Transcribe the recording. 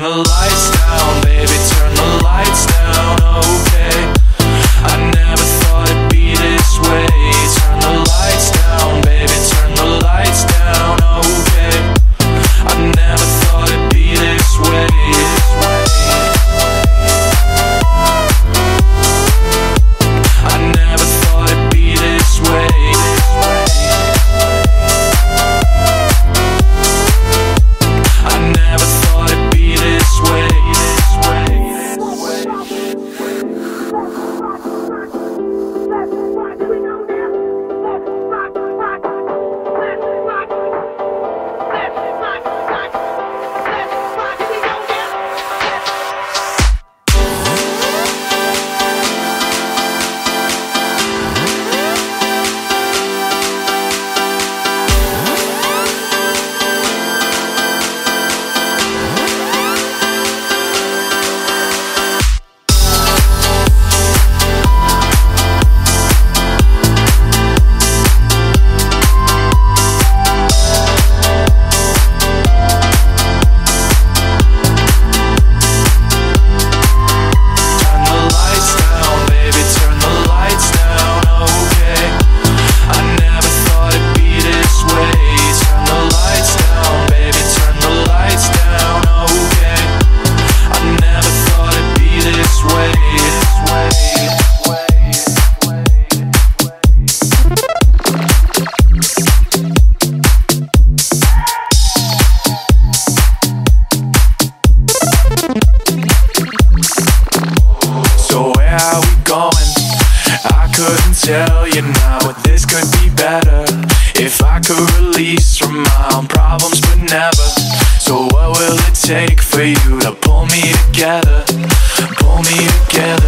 the light. couldn't tell you now, but this could be better. If I could release from my own problems, but never. So, what will it take for you to pull me together? Pull me together.